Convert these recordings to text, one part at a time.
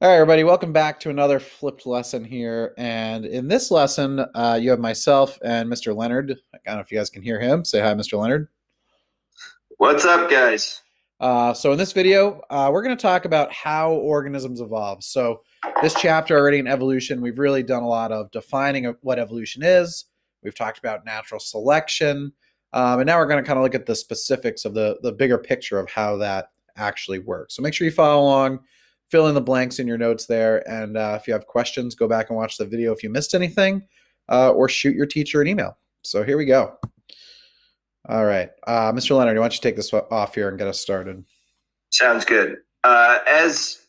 All right, everybody, welcome back to another flipped lesson here. And in this lesson, uh, you have myself and Mr. Leonard. I don't know if you guys can hear him. Say hi, Mr. Leonard. What's up, guys? Uh, so in this video, uh, we're going to talk about how organisms evolve. So this chapter already in evolution, we've really done a lot of defining what evolution is. We've talked about natural selection. Um, and now we're going to kind of look at the specifics of the, the bigger picture of how that actually works. So make sure you follow along fill in the blanks in your notes there. And uh, if you have questions, go back and watch the video if you missed anything, uh, or shoot your teacher an email. So here we go. All right, uh, Mr. Leonard, why don't you take this off here and get us started? Sounds good. Uh, as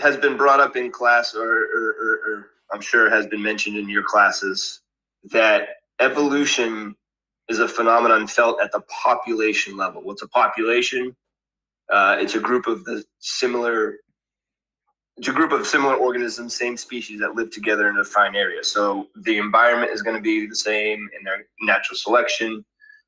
has been brought up in class, or, or, or, or I'm sure has been mentioned in your classes, that evolution is a phenomenon felt at the population level. What's a population? Uh, it's a group of the similar it's a group of similar organisms, same species that live together in a defined area. So the environment is going to be the same, and their natural selection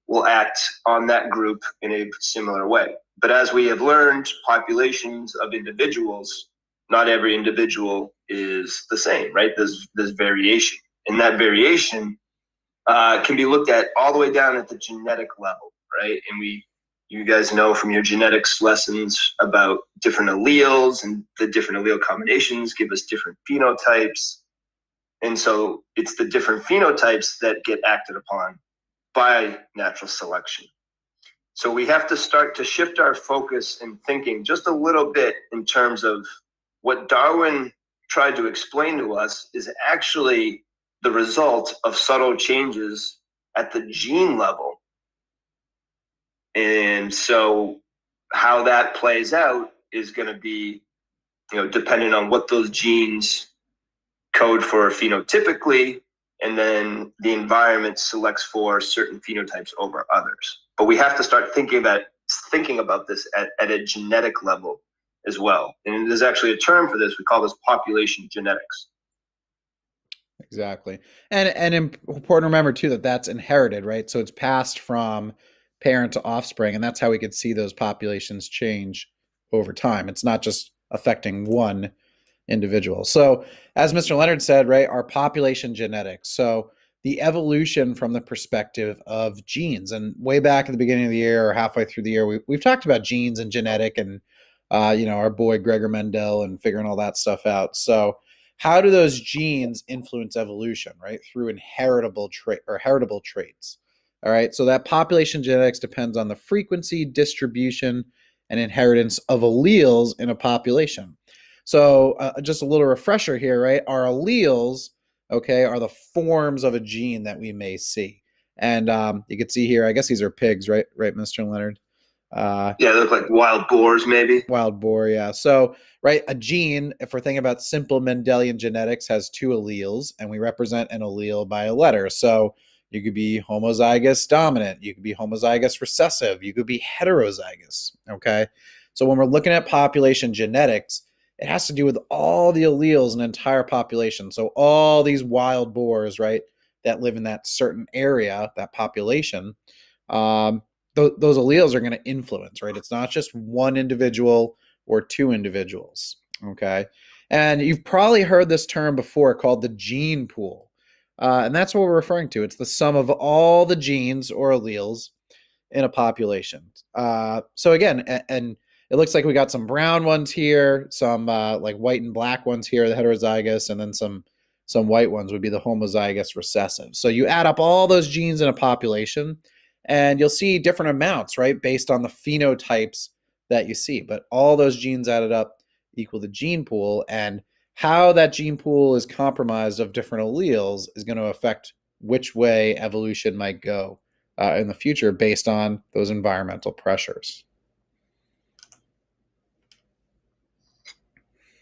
will act on that group in a similar way. But as we have learned, populations of individuals, not every individual is the same, right? There's there's variation, and that variation uh, can be looked at all the way down at the genetic level, right? And we you guys know from your genetics lessons about different alleles and the different allele combinations give us different phenotypes. And so it's the different phenotypes that get acted upon by natural selection. So we have to start to shift our focus and thinking just a little bit in terms of what Darwin tried to explain to us is actually the result of subtle changes at the gene level and so how that plays out is going to be, you know, dependent on what those genes code for phenotypically, and then the environment selects for certain phenotypes over others. But we have to start thinking about thinking about this at, at a genetic level as well. And there's actually a term for this. We call this population genetics. Exactly. And and important to remember too that that's inherited, right? So it's passed from parent to offspring, and that's how we could see those populations change over time. It's not just affecting one individual. So, as Mr. Leonard said, right, our population genetics. So, the evolution from the perspective of genes. And way back at the beginning of the year or halfway through the year, we, we've talked about genes and genetic and, uh, you know, our boy Gregor Mendel and figuring all that stuff out. So, how do those genes influence evolution, right? Through inheritable trait or heritable traits. All right, so that population genetics depends on the frequency, distribution, and inheritance of alleles in a population. So, uh, just a little refresher here, right? Our alleles, okay, are the forms of a gene that we may see. And um, you can see here, I guess these are pigs, right? Right, Mr. Leonard? Uh, yeah, they look like wild boars, maybe. Wild boar, yeah. So, right, a gene, if we're thinking about simple Mendelian genetics, has two alleles, and we represent an allele by a letter. So, you could be homozygous dominant. You could be homozygous recessive. You could be heterozygous. Okay. So when we're looking at population genetics, it has to do with all the alleles in an entire population. So all these wild boars, right, that live in that certain area, that population, um, th- those alleles are going to influence, right? It's not just one individual or two individuals. Okay. And you've probably heard this term before called the gene pool. Uh, and that's what we're referring to. It's the sum of all the genes or alleles in a population. Uh, so again, and, it looks like we got some brown ones here, some uh, like white and black ones here, the heterozygous, and then some some white ones would be the homozygous recessive. So you add up all those genes in a population, and you'll see different amounts, right, based on the phenotypes that you see. But all those genes added up equal the gene pool, and how that gene pool is compromised of different alleles is going to affect which way evolution might go uh, in the future based on those environmental pressures.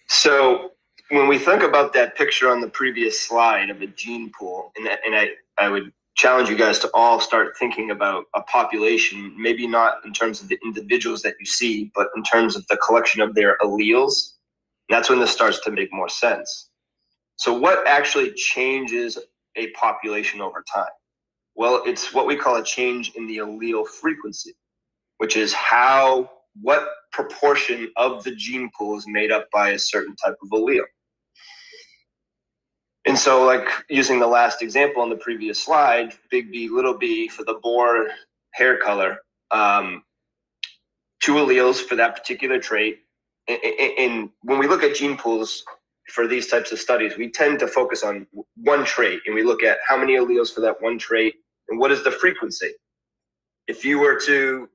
So when we think about that picture on the previous slide of a gene pool, and, and I, I would challenge you guys to all start thinking about a population, maybe not in terms of the individuals that you see, but in terms of the collection of their alleles that's when this starts to make more sense. So, what actually changes a population over time? Well, it's what we call a change in the allele frequency, which is how what proportion of the gene pool is made up by a certain type of allele. And so, like using the last example on the previous slide, big B, little b for the boar hair color, um, two alleles for that particular trait. And when we look at gene pools for these types of studies, we tend to focus on one trait and we look at how many alleles for that one trait and what is the frequency. If you were to,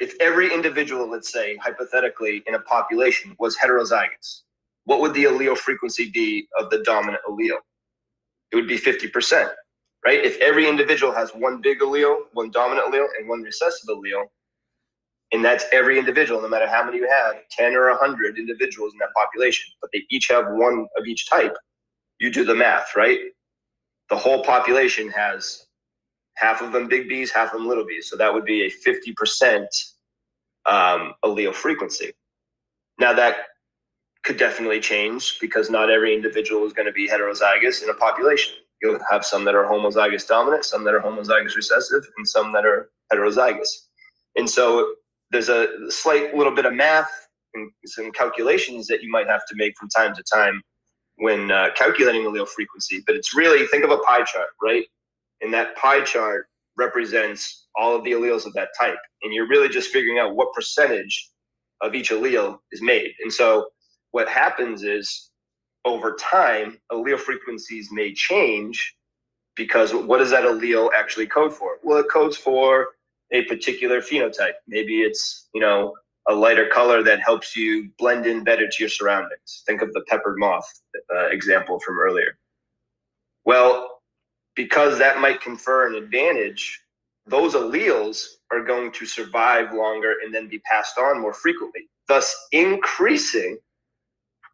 if every individual, let's say hypothetically in a population was heterozygous, what would the allele frequency be of the dominant allele? It would be 50%, right? If every individual has one big allele, one dominant allele, and one recessive allele, and that's every individual, no matter how many you have, 10 or 100 individuals in that population, but they each have one of each type, you do the math, right? The whole population has half of them big B's, half of them little B's. So that would be a 50% um, allele frequency. Now that could definitely change because not every individual is going to be heterozygous in a population. You'll have some that are homozygous dominant, some that are homozygous recessive, and some that are heterozygous. And so there's a slight little bit of math and some calculations that you might have to make from time to time when uh, calculating allele frequency. But it's really think of a pie chart, right? And that pie chart represents all of the alleles of that type. And you're really just figuring out what percentage of each allele is made. And so what happens is over time, allele frequencies may change because what does that allele actually code for? Well, it codes for a particular phenotype. Maybe it's, you know, a lighter color that helps you blend in better to your surroundings. Think of the peppered moth uh, example from earlier. Well, because that might confer an advantage, those alleles are going to survive longer and then be passed on more frequently, thus increasing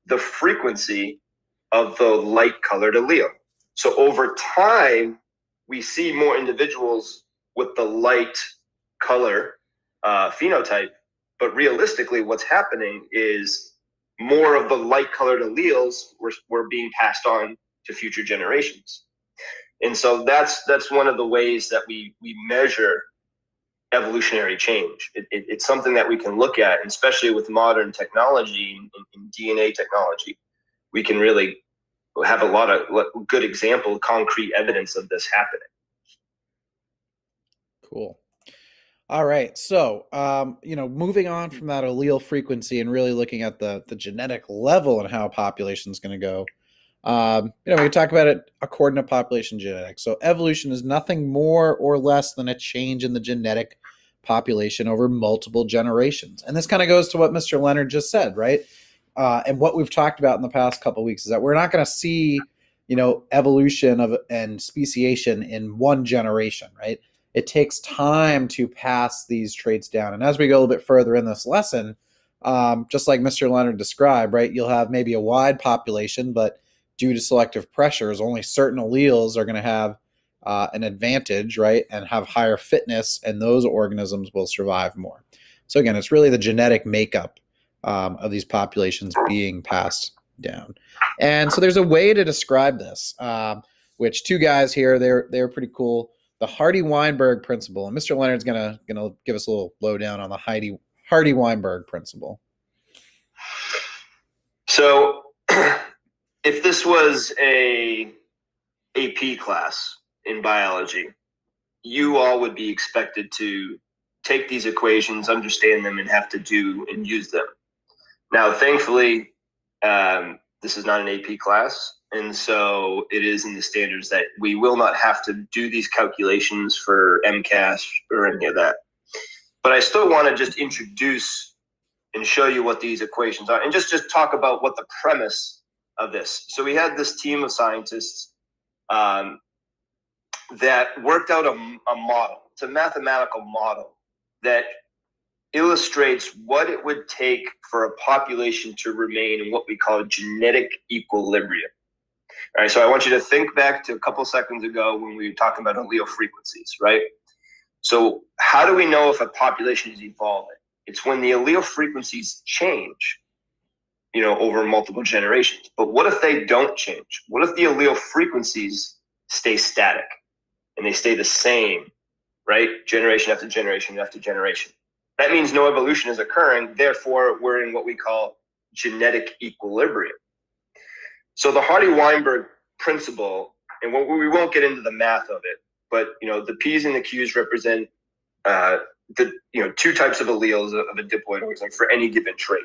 the frequency of the light colored allele. So over time, we see more individuals with the light color uh, phenotype. But realistically, what's happening is more of the light colored alleles were, were being passed on to future generations. And so that's that's one of the ways that we we measure evolutionary change. It, it, it's something that we can look at, especially with modern technology and, and DNA technology. We can really have a lot of good example, concrete evidence of this happening. Cool. All right. So, um, you know, moving on from that allele frequency and really looking at the the genetic level and how a population is going to go. Um, you know, we can talk about it according to population genetics. So, evolution is nothing more or less than a change in the genetic population over multiple generations. And this kind of goes to what Mr. Leonard just said, right? Uh, and what we've talked about in the past couple weeks is that we're not going to see, you know, evolution of and speciation in one generation, right? It takes time to pass these traits down. And as we go a little bit further in this lesson, um, just like Mr. Leonard described, right, you'll have maybe a wide population, but due to selective pressures, only certain alleles are going to have uh, an advantage, right, and have higher fitness, and those organisms will survive more. So again, it's really the genetic makeup um, of these populations being passed down. And so there's a way to describe this, um, which two guys here, they're they're pretty cool the Hardy Weinberg principle. And Mr. Leonard's gonna gonna give us a little lowdown on the Heidi Hardy Weinberg principle. So, if this was a AP class in biology, you all would be expected to take these equations, understand them, and have to do and use them. Now, thankfully, um, this is not an AP class, and so it is in the standards that we will not have to do these calculations for MCAS or any of that. But I still want to just introduce and show you what these equations are and just, just talk about what the premise of this. So we had this team of scientists um, that worked out a, a model. It's a mathematical model that illustrates what it would take for a population to remain in what we call genetic equilibrium. All right, so I want you to think back to a couple seconds ago when we were talking about allele frequencies, right? So how do we know if a population is evolving? It's when the allele frequencies change, you know, over multiple generations. But what if they don't change? What if the allele frequencies stay static and they stay the same, right? Generation after generation after generation. That means no evolution is occurring. Therefore, we're in what we call genetic equilibrium. So the Hardy-Weinberg principle, and we won't get into the math of it, but you know the P's and the Q's represent uh, the you know two types of alleles of a diploid organism for any given trait.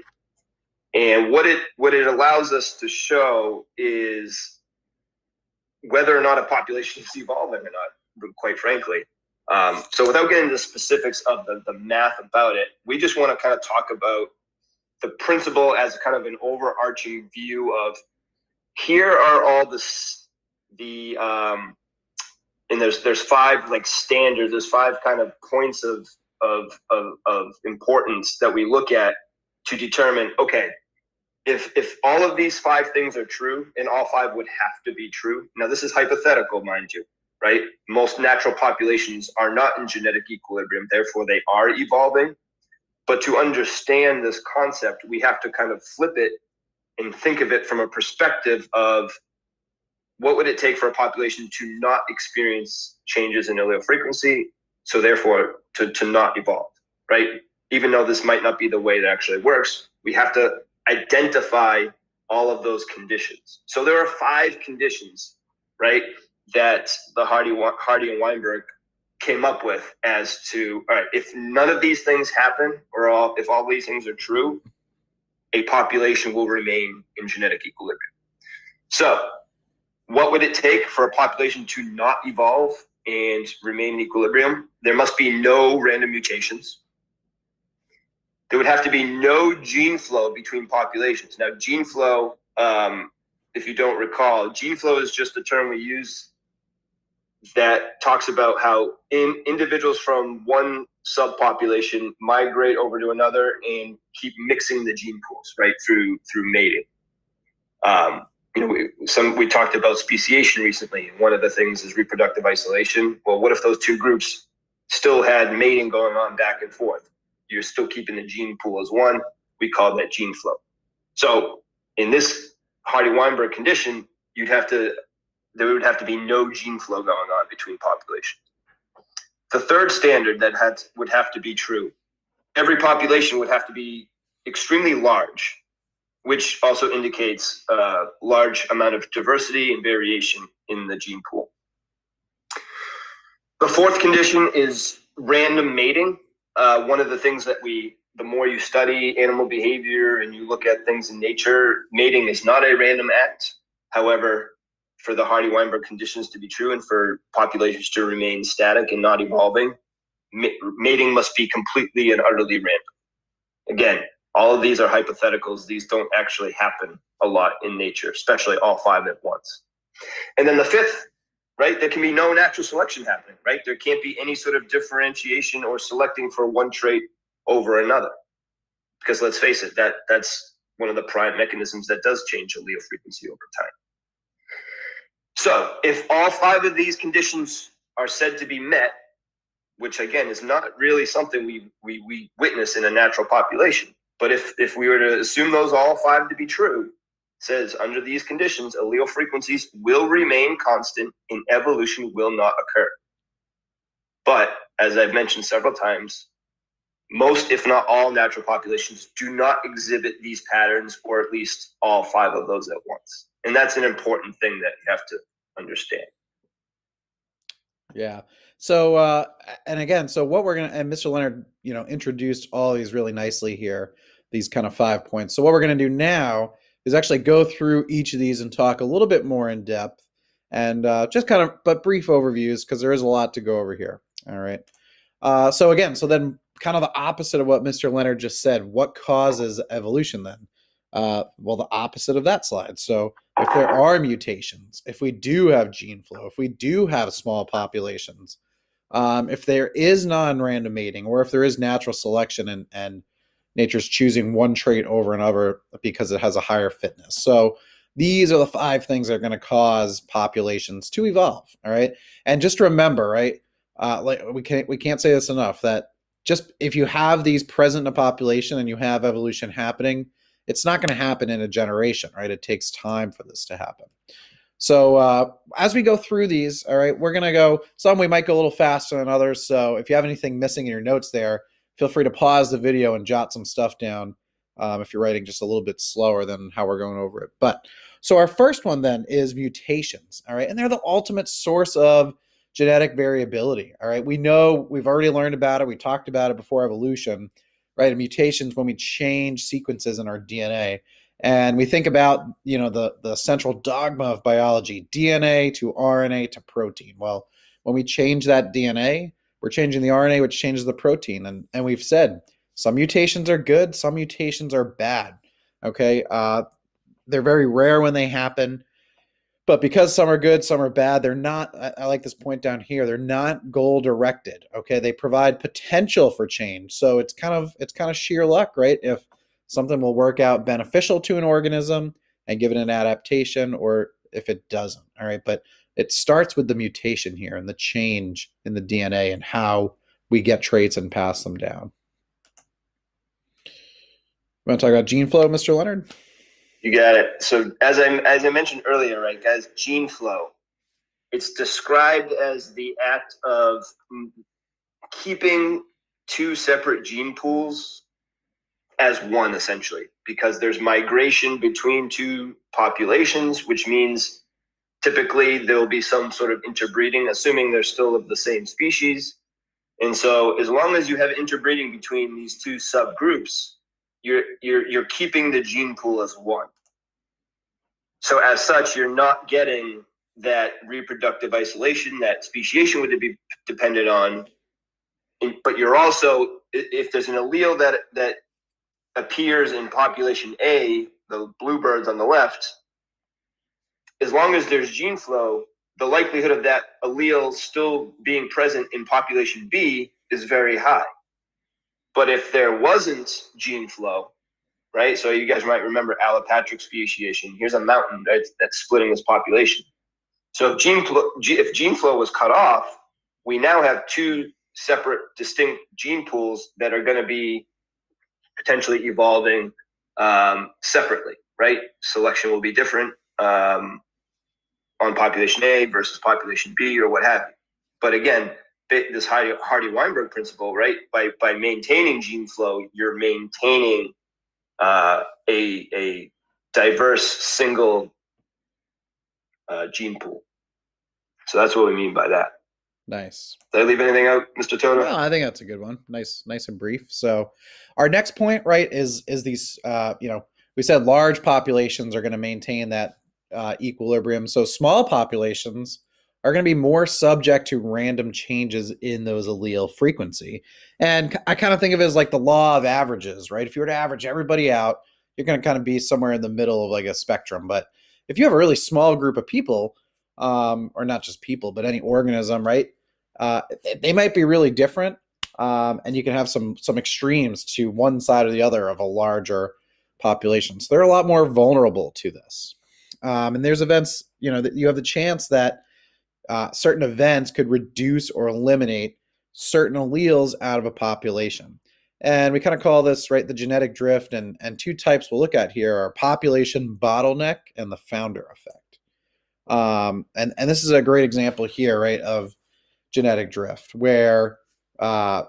And what it what it allows us to show is whether or not a population is evolving or not. Quite frankly, um, so without getting into the specifics of the, the math about it, we just want to kind of talk about the principle as kind of an overarching view of here are all the the um, and there's there's five like standards. There's five kind of points of of of, of importance that we look at to determine okay if if all of these five things are true and all five would have to be true now this is hypothetical mind you right? Most natural populations are not in genetic equilibrium therefore they are evolving. But to understand this concept we have to kind of flip it and think of it from a perspective of what would it take for a population to not experience changes in allele frequency so therefore to, to not evolve right? Even though this might not be the way that actually works we have to identify all of those conditions. So there are five conditions right that the hardy hardy and weinberg came up with as to all right if none of these things happen or all if all these things are true a population will remain in genetic equilibrium so what would it take for a population to not evolve and remain in equilibrium? There must be no random mutations. There would have to be no gene flow between populations. Now, gene flow, um, if you don't recall, gene flow is just a term we use that talks about how in individuals from one subpopulation migrate over to another and keep mixing the gene pools right through through mating. Um, you know, we, some we talked about speciation recently. One of the things is reproductive isolation. Well, what if those two groups still had mating going on back and forth? You're still keeping the gene pool as one. We call that gene flow. So in this Hardy-Weinberg condition, you'd have to there would have to be no gene flow going on between populations. The third standard that had would have to be true. Every population would have to be extremely large which also indicates a large amount of diversity and variation in the gene pool. The fourth condition is random mating. Uh, one of the things that we, the more you study animal behavior and you look at things in nature, mating is not a random act. However, for the Hardy-Weinberg conditions to be true and for populations to remain static and not evolving, mating must be completely and utterly random. Again, all of these are hypotheticals. These don't actually happen a lot in nature, especially all five at once. And then the fifth, right, there can be no natural selection happening, right? There can't be any sort of differentiation or selecting for one trait over another. Because let's face it, that that's one of the prime mechanisms that does change allele frequency over time. So if all five of these conditions are said to be met, which again is not really something we, we, we witness in a natural population, but if if we were to assume those all five to be true, says under these conditions, allele frequencies will remain constant and evolution will not occur. But as I've mentioned several times, most, if not all, natural populations do not exhibit these patterns, or at least all five of those at once. And that's an important thing that you have to understand. Yeah. So, uh, and again, so what we're gonna and Mr. Leonard, you know, introduced all these really nicely here, these kind of five points. So what we're gonna do now is actually go through each of these and talk a little bit more in depth and uh, just kind of but brief overviews because there is a lot to go over here. All right. Uh, so again, so then kind of the opposite of what Mr. Leonard just said. What causes evolution then? Uh, well, the opposite of that slide. So if there are mutations, if we do have gene flow, if we do have small populations, um, if there is non-random mating or if there is natural selection and, and nature's choosing one trait over another because it has a higher fitness. So these are the five things that are going to cause populations to evolve. All right, and just remember, right? Uh, like we can't we can't say this enough that just if you have these present in a population and you have evolution happening, it's not going to happen in a generation, right? It takes time for this to happen. So uh, as we go through these, all right, we're going to go, some we might go a little faster than others. So if you have anything missing in your notes there, feel free to pause the video and jot some stuff down um, if you're writing just a little bit slower than how we're going over it. But so our first one then is mutations. All right. And they're the ultimate source of genetic variability. All right. We know we've already learned about it. We talked about it before evolution, right? Mutations when we change sequences in our DNA. And we think about, you know, the, the central dogma of biology, DNA to RNA to protein. Well, when we change that DNA, we're changing the RNA, which changes the protein. And, and we've said some mutations are good, some mutations are bad. Okay. Uh, they're very rare when they happen. But because some are good, some are bad, they're not, I, I like this point down here, they're not goal directed. Okay. They provide potential for change. So it's kind of it's kind of sheer luck, right? If something will work out beneficial to an organism and give it an adaptation, or if it doesn't. All right. But it starts with the mutation here and the change in the DNA and how we get traits and pass them down. You want to talk about gene flow, Mr. Leonard? You got it. So as I as I mentioned earlier, right, guys, gene flow. It's described as the act of keeping two separate gene pools as one essentially because there's migration between two populations which means typically there will be some sort of interbreeding assuming they're still of the same species and so as long as you have interbreeding between these two subgroups you're you're you're keeping the gene pool as one. So as such, you're not getting that reproductive isolation that speciation would be dependent on. But you're also, if there's an allele that that appears in population A, the bluebirds on the left, as long as there's gene flow, the likelihood of that allele still being present in population B is very high. But if there wasn't gene flow, right? So you guys might remember allopatric speciation. Here's a mountain right, that's splitting this population. So if gene, if gene flow was cut off, we now have two separate, distinct gene pools that are going to be potentially evolving um, separately, right? Selection will be different um, on population A versus population B or what have you. But again, this Hardy-Weinberg principle, right? By by maintaining gene flow, you're maintaining uh, a a diverse single uh, gene pool. So that's what we mean by that. Nice. Did I leave anything out, Mr. Toto? No, I think that's a good one. Nice, nice and brief. So, our next point, right, is is these. Uh, you know, we said large populations are going to maintain that uh, equilibrium. So small populations are going to be more subject to random changes in those allele frequency. And I kind of think of it as like the law of averages, right? If you were to average everybody out, you're going to kind of be somewhere in the middle of like a spectrum. But if you have a really small group of people, um, or not just people, but any organism, right? Uh, they might be really different, um, and you can have some some extremes to one side or the other of a larger population. So they're a lot more vulnerable to this. Um, and there's events, you know, that you have the chance that uh, certain events could reduce or eliminate certain alleles out of a population. And we kind of call this, right, the genetic drift. And, and two types we'll look at here are population bottleneck and the founder effect. Um, and, and this is a great example here, right, of genetic drift, where uh,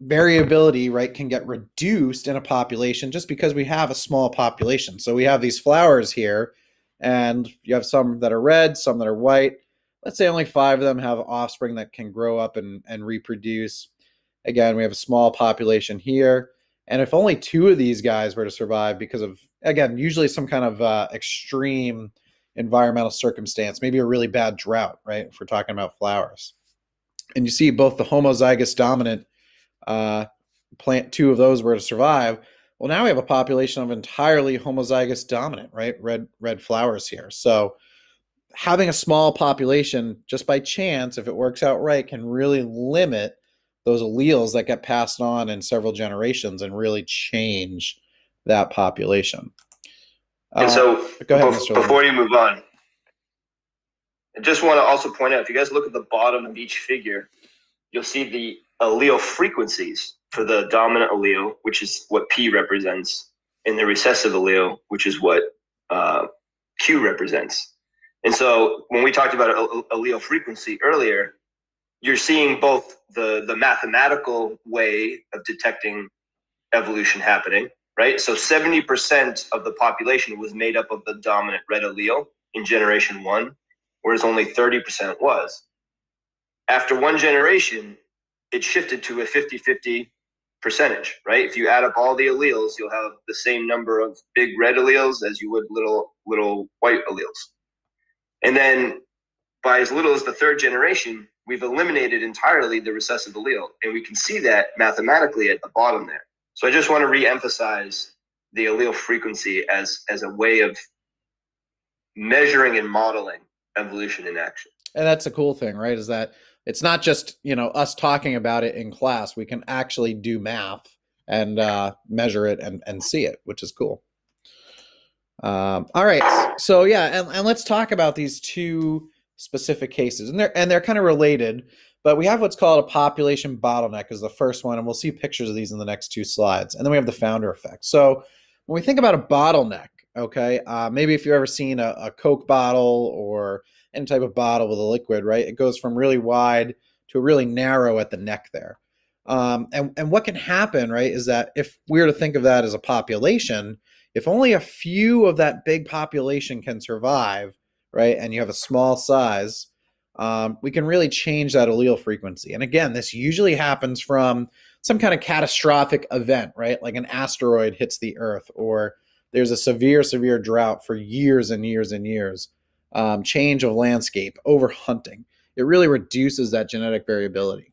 variability, right, can get reduced in a population just because we have a small population. So we have these flowers here, and you have some that are red, some that are white let's say only five of them have offspring that can grow up and, and reproduce. Again, we have a small population here. And if only two of these guys were to survive because of, again, usually some kind of uh, extreme environmental circumstance, maybe a really bad drought, right? If we're talking about flowers. And you see both the homozygous dominant uh, plant, two of those were to survive. Well, now we have a population of entirely homozygous dominant, right? Red red flowers here. So having a small population just by chance if it works out right can really limit those alleles that get passed on in several generations and really change that population. And so uh, go ahead before, before you move on i just want to also point out if you guys look at the bottom of each figure you'll see the allele frequencies for the dominant allele which is what p represents and the recessive allele which is what uh, q represents and so when we talked about allele frequency earlier, you're seeing both the the mathematical way of detecting evolution happening, right? So 70% of the population was made up of the dominant red allele in generation one, whereas only 30% was. After one generation, it shifted to a 50 50 percentage, right? If you add up all the alleles, you'll have the same number of big red alleles as you would little little white alleles. And then by as little as the third generation, we've eliminated entirely the recessive allele. And we can see that mathematically at the bottom there. So I just want to re-emphasize the allele frequency as as a way of measuring and modeling evolution in action. And that's a cool thing, right? Is that it's not just you know us talking about it in class. We can actually do math and uh, measure it and, and see it, which is cool. Um, all right, so yeah, and, and let's talk about these two specific cases, and they're and they're kind of related. But we have what's called a population bottleneck is the first one, and we'll see pictures of these in the next two slides. And then we have the founder effect. So when we think about a bottleneck, okay, uh, maybe if you've ever seen a, a Coke bottle or any type of bottle with a liquid, right? It goes from really wide to really narrow at the neck there. Um, and, and what can happen, right, is that if we were to think of that as a population, if only a few of that big population can survive, right, and you have a small size, um, we can really change that allele frequency. And again, this usually happens from some kind of catastrophic event, right? Like an asteroid hits the Earth, or there's a severe, severe drought for years and years and years um, change of landscape, over hunting. It really reduces that genetic variability.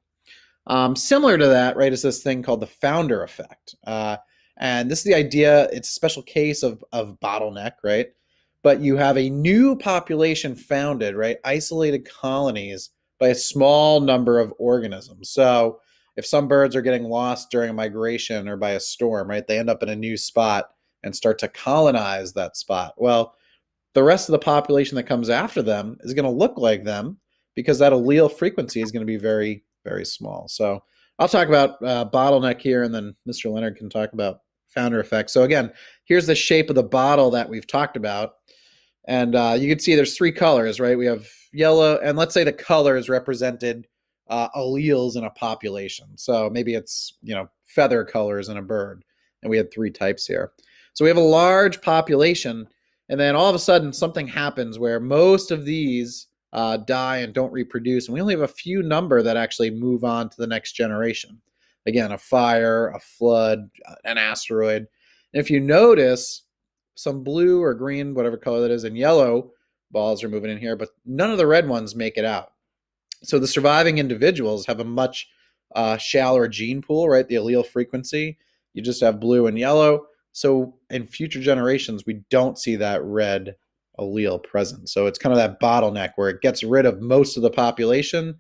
Um, similar to that, right, is this thing called the founder effect. Uh, and this is the idea, it's a special case of, of bottleneck, right? But you have a new population founded, right? Isolated colonies by a small number of organisms. So if some birds are getting lost during a migration or by a storm, right, they end up in a new spot and start to colonize that spot. Well, the rest of the population that comes after them is going to look like them because that allele frequency is going to be very, very small. So I'll talk about uh, bottleneck here, and then Mr. Leonard can talk about founder effect. So again, here's the shape of the bottle that we've talked about. And uh, you can see there's three colors, right? We have yellow, and let's say the colors represented uh, alleles in a population. So maybe it's, you know, feather colors in a bird. And we had three types here. So we have a large population and then all of a sudden something happens where most of these uh, die and don't reproduce and we only have a few number that actually move on to the next generation again a fire a flood an asteroid. And if you notice some blue or green whatever color that is and yellow balls are moving in here but none of the red ones make it out. So the surviving individuals have a much uh, shallower gene pool right? The allele frequency. You just have blue and yellow. So in future generations, we don't see that red allele present. So it's kind of that bottleneck where it gets rid of most of the population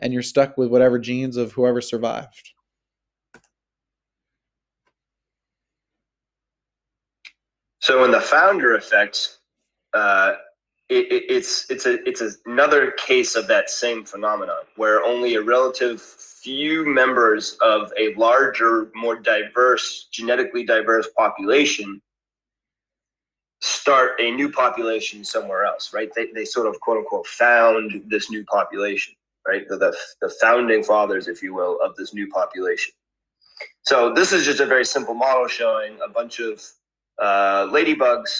and you're stuck with whatever genes of whoever survived. So in the founder effect, uh, it, it, it's it's a it's another case of that same phenomenon where only a relative few members of a larger, more diverse, genetically diverse population start a new population somewhere else, right? They, they sort of quote unquote found this new population, right? The, the, the founding fathers, if you will, of this new population. So this is just a very simple model showing a bunch of uh, ladybugs,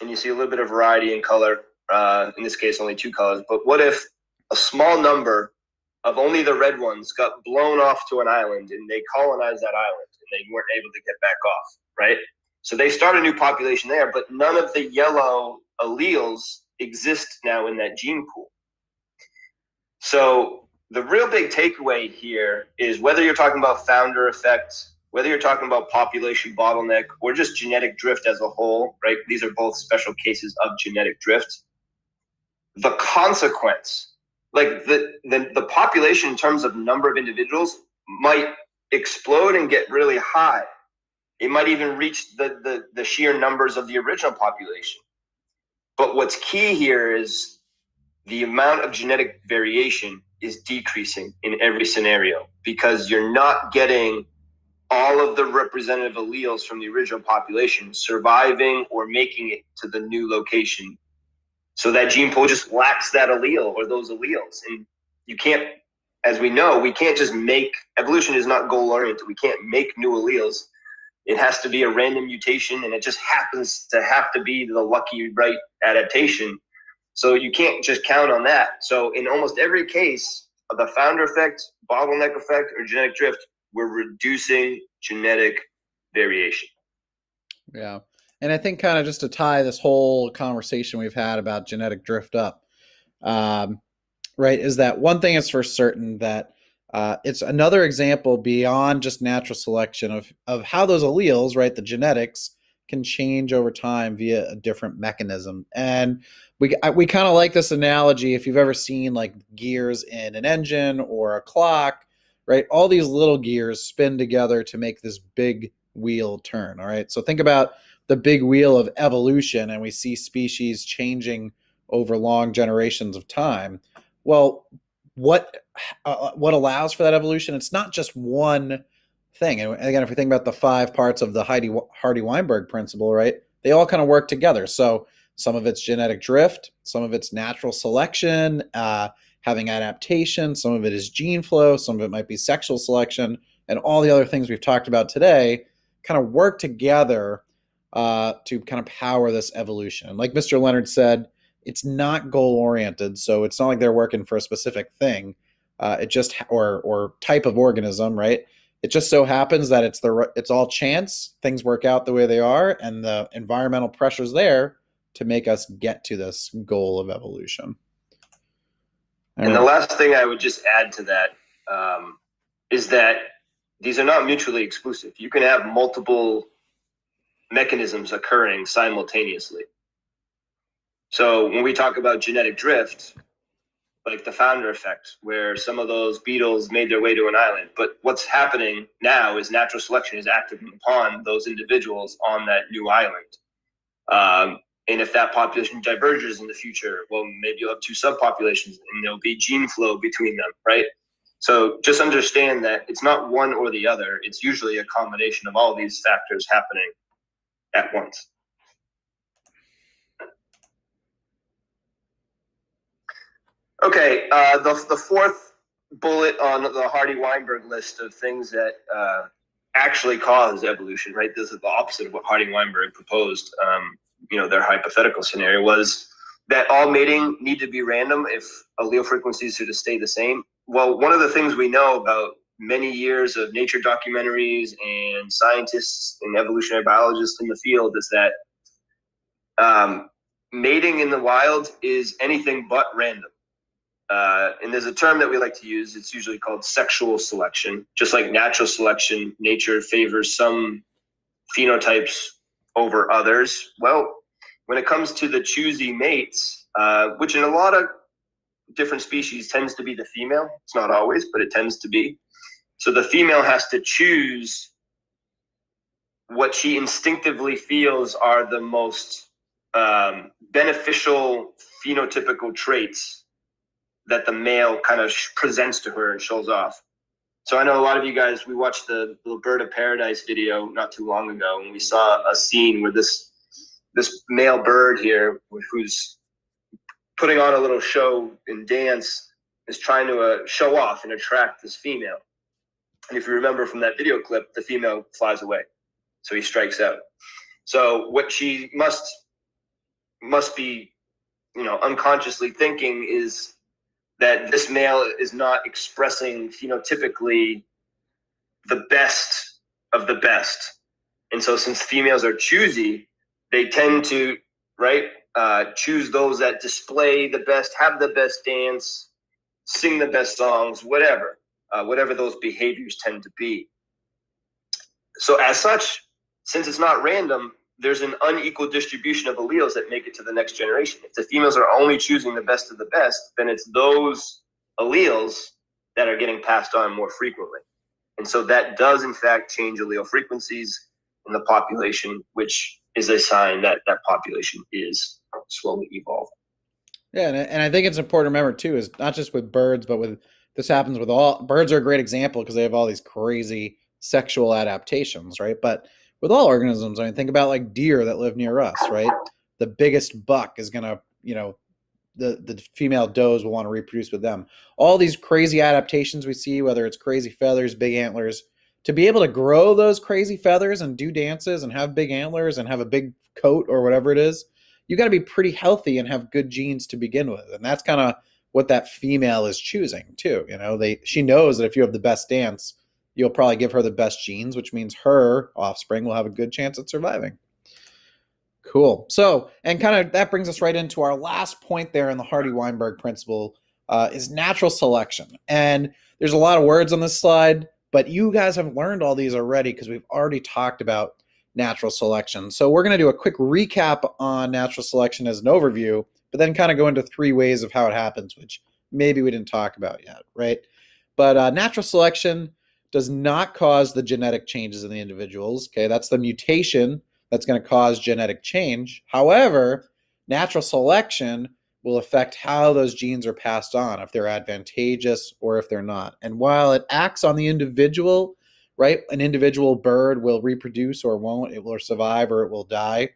and you see a little bit of variety in color. Uh, in this case, only two colors. But what if a small number of only the red ones got blown off to an island and they colonized that island and they weren't able to get back off, right? So they start a new population there, but none of the yellow alleles exist now in that gene pool. So the real big takeaway here is whether you're talking about founder effect, whether you're talking about population bottleneck, or just genetic drift as a whole, right? These are both special cases of genetic drift. The consequence like the, the the population in terms of number of individuals might explode and get really high. It might even reach the, the, the sheer numbers of the original population. But what's key here is the amount of genetic variation is decreasing in every scenario because you're not getting all of the representative alleles from the original population surviving or making it to the new location so that gene pool just lacks that allele or those alleles. And you can't as we know, we can't just make evolution is not goal oriented. We can't make new alleles. It has to be a random mutation, and it just happens to have to be the lucky right adaptation. So you can't just count on that. So in almost every case, of the founder effect, bottleneck effect, or genetic drift, we're reducing genetic variation. Yeah. And I think kind of just to tie this whole conversation we've had about genetic drift up, um, right, is that one thing is for certain that uh, it's another example beyond just natural selection of, of how those alleles, right, the genetics, can change over time via a different mechanism. And we we kind of like this analogy if you've ever seen like gears in an engine or a clock, right? All these little gears spin together to make this big wheel turn, all right? So think about the big wheel of evolution and we see species changing over long generations of time. Well, what uh, what allows for that evolution? It's not just one thing. And again, if we think about the five parts of the Heidi Hardy Weinberg principle, right? They all kind of work together. So some of it's genetic drift, some of it's natural selection, uh, having adaptation, some of it is gene flow, some of it might be sexual selection, and all the other things we've talked about today kind of work together uh, to kind of power this evolution. Like Mr. Leonard said, it's not goal oriented, so it's not like they're working for a specific thing. Uh, it just or or type of organism, right? It just so happens that it's the it's all chance. Things work out the way they are, and the environmental pressures there to make us get to this goal of evolution. And the last thing I would just add to that um, is that these are not mutually exclusive. You can have multiple mechanisms occurring simultaneously. So when we talk about genetic drift, like the founder effect, where some of those beetles made their way to an island. But what's happening now is natural selection is acting upon those individuals on that new island. Um, and if that population diverges in the future, well, maybe you'll have two subpopulations and there'll be gene flow between them, right? So just understand that it's not one or the other. It's usually a combination of all these factors happening at once. Okay, uh, the, the fourth bullet on the Hardy Weinberg list of things that uh, actually cause evolution, right? This is the opposite of what Hardy Weinberg proposed. Um, you know, their hypothetical scenario was that all mating need to be random if allele frequencies are to stay the same. Well, one of the things we know about many years of nature documentaries and scientists and evolutionary biologists in the field is that um, mating in the wild is anything but random. Uh, and there's a term that we like to use. It's usually called sexual selection. Just like natural selection, nature favors some phenotypes over others. Well, when it comes to the choosy mates, uh, which in a lot of different species tends to be the female, it's not always, but it tends to be. So the female has to choose what she instinctively feels are the most um, beneficial phenotypical traits that the male kind of presents to her and shows off. So I know a lot of you guys. We watched the, the Bird of Paradise video not too long ago, and we saw a scene where this this male bird here, who's putting on a little show and dance, is trying to uh, show off and attract this female. And if you remember from that video clip, the female flies away, so he strikes out. So what she must must be, you know, unconsciously thinking is that this male is not expressing phenotypically the best of the best. And so, since females are choosy, they tend to, right, uh, choose those that display the best, have the best dance, sing the best songs, whatever, uh, whatever those behaviors tend to be. So, as such, since it's not random, there's an unequal distribution of alleles that make it to the next generation. If the females are only choosing the best of the best, then it's those alleles that are getting passed on more frequently. And so that does, in fact, change allele frequencies in the population, which is a sign that that population is slowly evolving. Yeah, and, and I think it's important to remember too is not just with birds, but with this happens with all birds are a great example because they have all these crazy sexual adaptations, right? But with all organisms. I mean, think about like deer that live near us, right? The biggest buck is gonna, you know, the, the female does will want to reproduce with them. All these crazy adaptations we see, whether it's crazy feathers, big antlers, to be able to grow those crazy feathers and do dances and have big antlers and have a big coat or whatever it is, you got to be pretty healthy and have good genes to begin with. And that's kind of what that female is choosing too. You know, they she knows that if you have the best dance, you'll probably give her the best genes, which means her offspring will have a good chance at surviving. Cool. So, and kind of that brings us right into our last point there in the Hardy Weinberg principle uh, is natural selection. And there's a lot of words on this slide, but you guys have learned all these already because we've already talked about natural selection. So we're going to do a quick recap on natural selection as an overview, but then kind of go into three ways of how it happens, which maybe we didn't talk about yet, right? But uh, natural selection does not cause the genetic changes in the individuals. Okay, that's the mutation that's going to cause genetic change. However, natural selection will affect how those genes are passed on, if they're advantageous or if they're not. And while it acts on the individual, right, an individual bird will reproduce or won't, it will survive or it will die.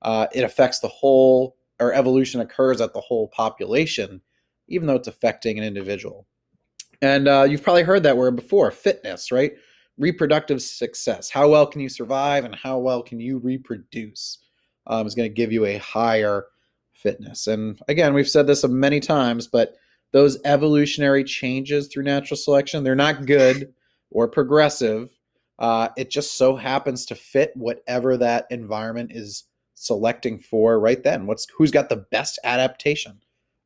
Uh, it affects the whole, or evolution occurs at the whole population, even though it's affecting an individual. And uh, you've probably heard that word before fitness, right? reproductive success. How well can you survive and how well can you reproduce um, is going to give you a higher fitness. And again, we've said this many times, but those evolutionary changes through natural selection, they're not good or progressive. Uh, it just so happens to fit whatever that environment is selecting for right then. What's who's got the best adaptation?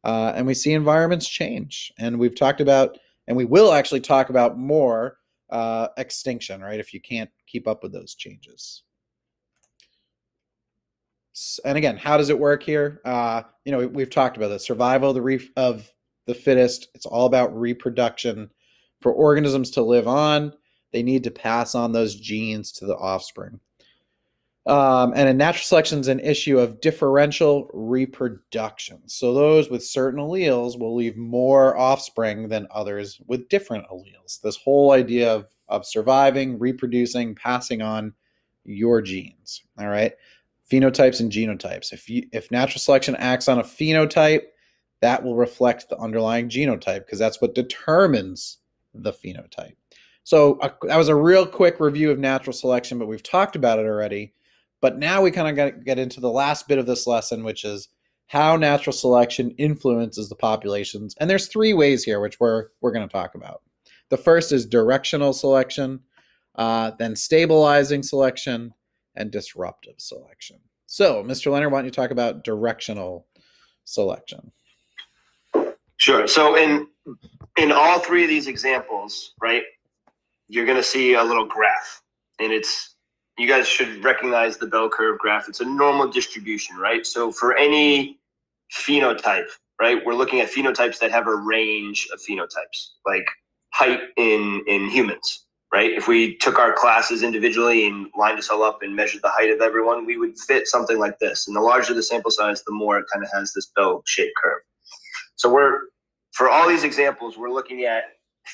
Uh, and we see environments change, and we've talked about, and we will actually talk about more uh, extinction, right? If you can't keep up with those changes. And again, how does it work here? Uh, you know, we, have talked about the survival of the reef of the fittest. It's all about reproduction. For organisms to live on, they need to pass on those genes to the offspring. Um, and in natural selection is an issue of differential reproduction. So those with certain alleles will leave more offspring than others with different alleles. This whole idea of, of surviving, reproducing, passing on your genes. All right. Phenotypes and genotypes. If you if natural selection acts on a phenotype, that will reflect the underlying genotype because that's what determines the phenotype. So uh, that was a real quick review of natural selection, but we've talked about it already. But now we kind of get into the last bit of this lesson, which is how natural selection influences the populations. And there's three ways here, which we're we're going to talk about. The first is directional selection, uh, then stabilizing selection, and disruptive selection. So, Mr. Leonard, why don't you talk about directional selection? Sure. So, in in all three of these examples, right, you're going to see a little graph, and it's you guys should recognize the bell curve graph. It's a normal distribution, right? So for any phenotype, right, we're looking at phenotypes that have a range of phenotypes, like height in in humans, right? If we took our classes individually and lined us all up and measured the height of everyone, we would fit something like this. And the larger the sample size, the more it kind of has this bell-shaped curve. So we're for all these examples, we're looking at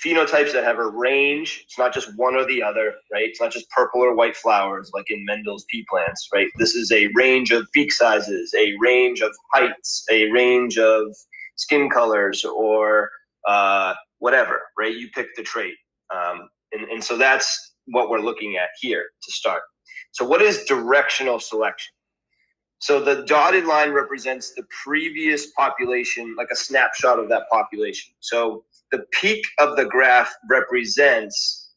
phenotypes that have a range. It's not just one or the other, right? It's not just purple or white flowers like in Mendel's pea plants, right? This is a range of beak sizes, a range of heights, a range of skin colors, or uh, whatever, right? You pick the trait. Um, and, and so that's what we're looking at here to start. So, what is directional selection? So the dotted line represents the previous population, like a snapshot of that population. So the peak of the graph represents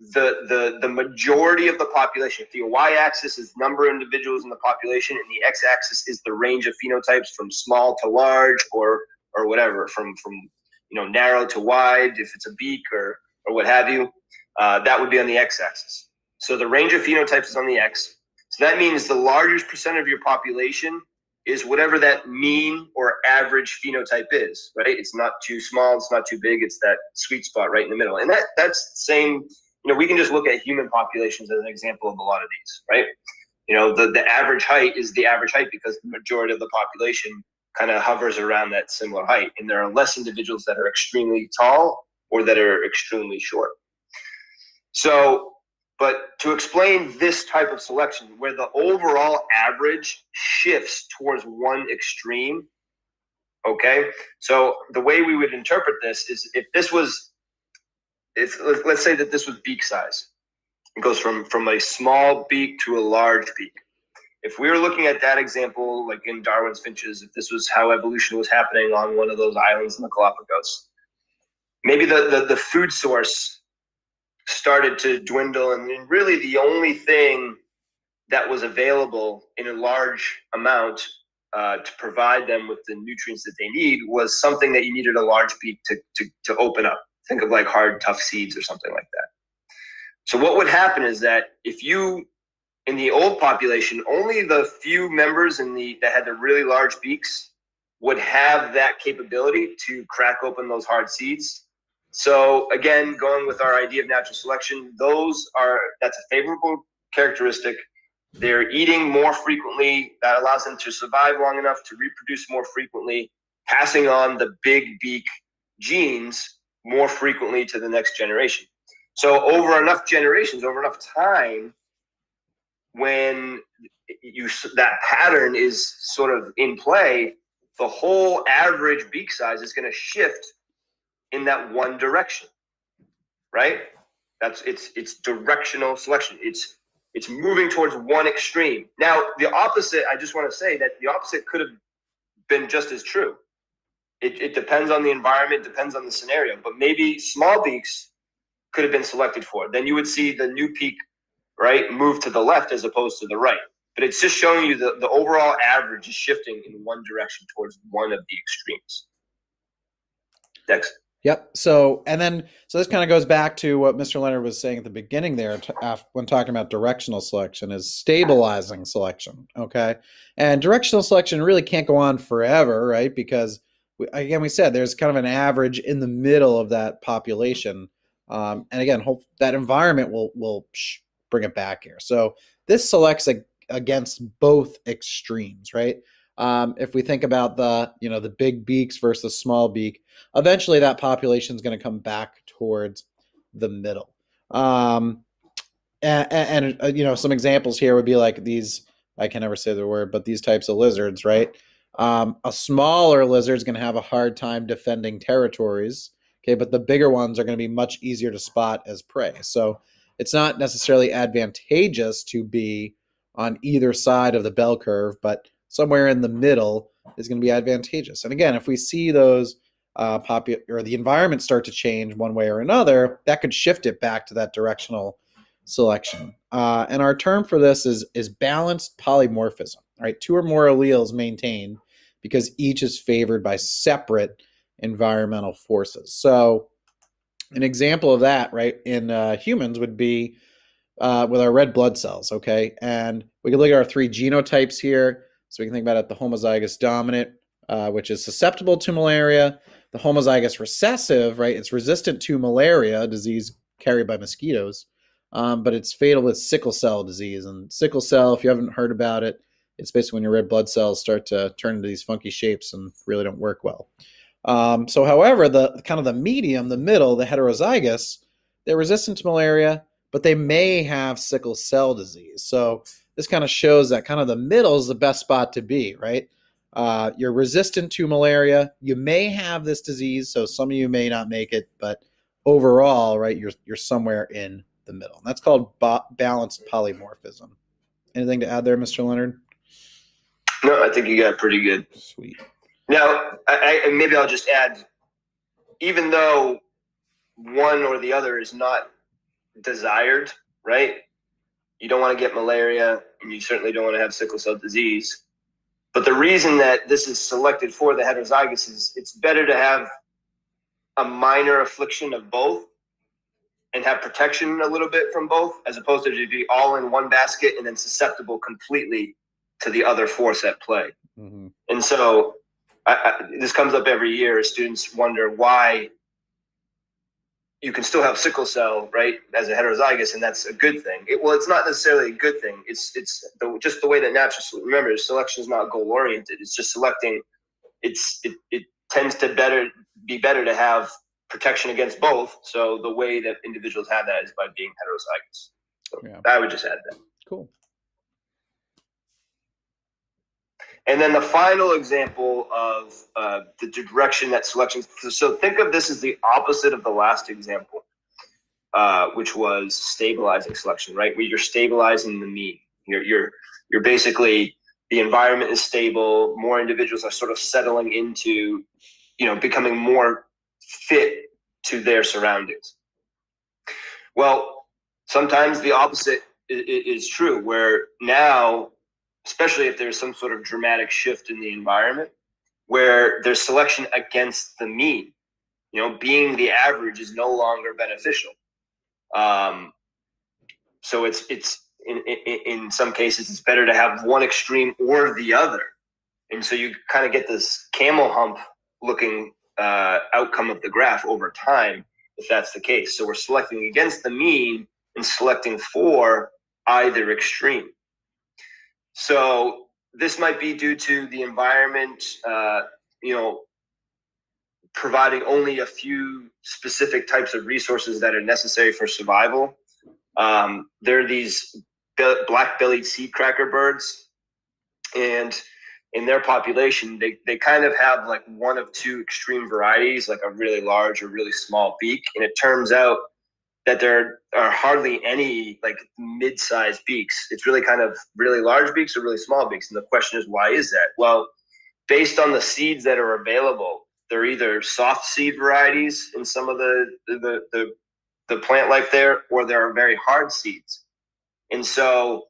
the the the majority of the population. If the y-axis is number of individuals in the population, and the x-axis is the range of phenotypes from small to large, or or whatever, from from you know narrow to wide, if it's a beak or or what have you, uh, that would be on the x-axis. So the range of phenotypes is on the x. So that means the largest percent of your population is whatever that mean or average phenotype is, right? It's not too small, it's not too big, it's that sweet spot right in the middle. And that that's the same, you know, we can just look at human populations as an example of a lot of these, right? You know, the, the average height is the average height because the majority of the population kind of hovers around that similar height. And there are less individuals that are extremely tall or that are extremely short. So but to explain this type of selection, where the overall average shifts towards one extreme, Okay, so the way we would interpret this is if this was, it's let's say that this was beak size. It goes from from a small beak to a large beak. If we were looking at that example, like in Darwin's finches, if this was how evolution was happening on one of those islands in the Galapagos, maybe the, the, the food source started to dwindle, and really the only thing that was available in a large amount uh, to provide them with the nutrients that they need was something that you needed a large beak to, to, to open up. Think of like hard, tough seeds or something like that. So what would happen is that if you in the old population, only the few members in the that had the really large beaks would have that capability to crack open those hard seeds. So again, going with our idea of natural selection, those are that's a favorable characteristic. They're eating more frequently. That allows them to survive long enough to reproduce more frequently, passing on the big beak genes more frequently to the next generation. So over enough generations, over enough time, when you that pattern is sort of in play, the whole average beak size is going to shift in that one direction, right? That's it's it's directional selection. It's it's moving towards one extreme. Now, the opposite. I just want to say that the opposite could have been just as true. It, it depends on the environment, depends on the scenario. But maybe small beaks could have been selected for. Then you would see the new peak right, move to the left as opposed to the right. But it's just showing you the, the overall average is shifting in one direction towards one of the extremes. Next. Yep. So, and then, so this kind of goes back to what Mr. Leonard was saying at the beginning there when talking about directional selection is stabilizing selection. Okay. And directional selection really can't go on forever, right? Because, we, again, we said there's kind of an average in the middle of that population. Um, and again, hope that environment will, will bring it back here. So this selects a, against both extremes, right? Um, if we think about the you know the big beaks versus small beak, eventually that population is going to come back towards the middle. Um, and, and uh, you know some examples here would be like these. I can never say the word, but these types of lizards, right? Um, a smaller lizard is going to have a hard time defending territories. Okay, but the bigger ones are going to be much easier to spot as prey. So it's not necessarily advantageous to be on either side of the bell curve, but somewhere in the middle is going to be advantageous. And again, if we see those uh, or the environment start to change one way or another, that could shift it back to that directional selection. Uh, and our term for this is is balanced polymorphism. Right, two or more alleles maintained because each is favored by separate environmental forces. So an example of that, right, in uh, humans would be uh, with our red blood cells, okay? And we can look at our three genotypes here. So we can think about it the homozygous dominant, uh, which is susceptible to malaria, the homozygous recessive, right? It's resistant to malaria, disease carried by mosquitoes, um, but it's fatal with sickle cell disease. And sickle cell, if you haven't heard about it, it's basically when your red blood cells start to turn into these funky shapes and really don't work well. Um, so, however, the kind of the medium, the middle, the heterozygous, they're resistant to malaria, but they may have sickle cell disease. So, this kind of shows that kind of the middle is the best spot to be, right? Uh, you're resistant to malaria. You may have this disease, so some of you may not make it, but overall, right, you're you're somewhere in the middle. And that's called ba- balanced polymorphism. Anything to add there, Mr. Leonard? No, I think you got pretty good. Sweet. Now, I, I, maybe I'll just add, even though one or the other is not desired, right? You don't want to get malaria, and you certainly don't want to have sickle cell disease. But the reason that this is selected for the heterozygous is it's better to have a minor affliction of both and have protection a little bit from both, as opposed to be all in one basket and then susceptible completely to the other force at play. Mm-hmm. And so I, I, this comes up every year. Students wonder why you can still have sickle cell, right, as a heterozygous, and that's a good thing. It, well, it's not necessarily a good thing. It's it's the, just the way that natural. Remember, selection is not goal oriented. It's just selecting. It's it, it tends to better be better to have protection against both. So the way that individuals have that is by being heterozygous. So yeah. I would just add that. Cool. And then the final example of uh, the direction that selection. So think of this as the opposite of the last example, uh, which was stabilizing selection, right? Where you're stabilizing the mean. You're you're you're basically the environment is stable. More individuals are sort of settling into, you know, becoming more fit to their surroundings. Well, sometimes the opposite is, is true, where now especially if there's some sort of dramatic shift in the environment where there's selection against the mean. You know, being the average is no longer beneficial. Um, so it's it's in, in, in some cases it's better to have one extreme or the other, and so you kind of get this camel hump looking uh, outcome of the graph over time if that's the case. So we're selecting against the mean and selecting for either extreme. So this might be due to the environment, uh, you know, providing only a few specific types of resources that are necessary for survival. Um, there are these black-bellied seed cracker birds, and in their population, they, they kind of have like one of two extreme varieties, like a really large or really small beak. And it turns out that there are hardly any like mid-sized beaks. It's really kind of really large beaks or really small beaks. And the question is, why is that? Well, based on the seeds that are available, they're either soft seed varieties in some of the the the, the plant life there, or there are very hard seeds. And so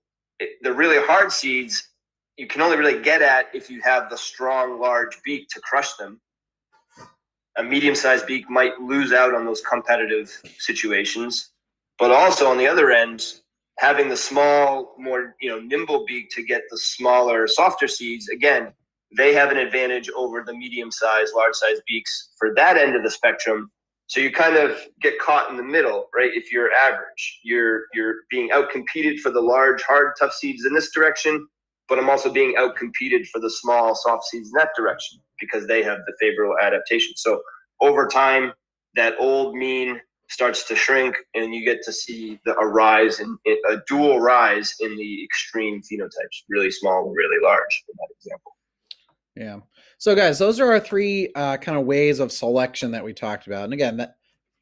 the really hard seeds you can only really get at if you have the strong, large beak to crush them a medium-sized beak might lose out on those competitive situations. But also on the other end, having the small, more you know, nimble beak to get the smaller, softer seeds, again, they have an advantage over the medium-sized, large-sized beaks for that end of the spectrum. So you kind of get caught in the middle, right? If you're average, you're you're being outcompeted for the large, hard, tough seeds in this direction, but I'm also being outcompeted for the small, soft seeds in that direction because they have the favorable adaptation. So over time, that old mean starts to shrink, and you get to see the, a rise in a dual rise in the extreme phenotypes, really small really large in that example. Yeah. So, guys, those are our three uh, kind of ways of selection that we talked about. And again, that,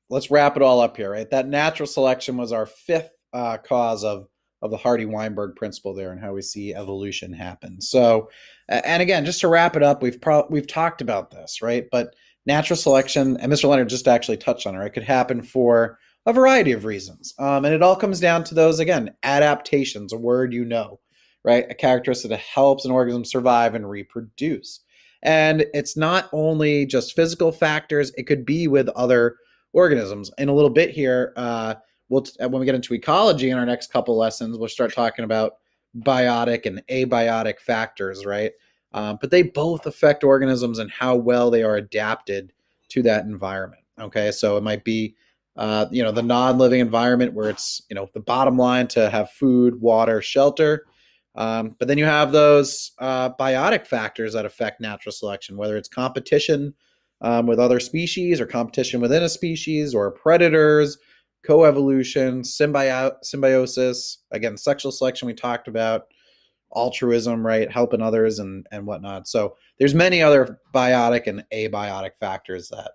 let's wrap it all up here, right? That natural selection was our fifth uh, cause of of the Hardy Weinberg principle there and how we see evolution happen. So, and again, just to wrap it up, we've pro- we've talked about this, right? But natural selection, and Mr. Leonard just actually touched on it, right? Could happen for a variety of reasons, um, and it all comes down to those again adaptations, a word you know, right? A characteristic that helps an organism survive and reproduce. And it's not only just physical factors; it could be with other organisms. In a little bit here. Uh, we'll when we get into ecology in our next couple lessons, we'll start talking about biotic and abiotic factors, right? Um, but they both affect organisms and how well they are adapted to that environment. Okay, so it might be, uh, you know, the non-living environment where it's, you know, the bottom line to have food, water, shelter. Um, but then you have those uh, biotic factors that affect natural selection, whether it's competition um, with other species or competition within a species or predators coevolution, symbio- symbiosis, again, sexual selection we talked about, altruism, right, helping others and and whatnot. So there's many other biotic and abiotic factors that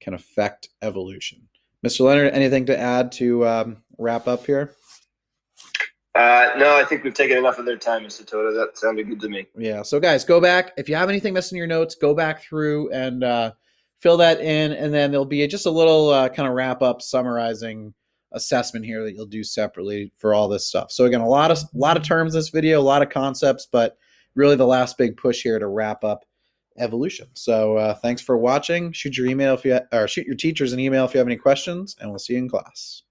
can affect evolution. Mr. Leonard, anything to add to um, wrap up here? Uh, no, I think we've taken enough of their time, Mr. Toda. That sounded good to me. Yeah. So, guys, go back. If you have anything missing in your notes, go back through and uh, fill that in, and then there'll be just a little uh, kind of wrap up summarizing assessment here that you'll do separately for all this stuff. So again, a lot of a lot of terms in this video, a lot of concepts, but really the last big push here to wrap up evolution. So uh, thanks for watching. Shoot your email if you or shoot your teachers an email if you have any questions, and we'll see you in class.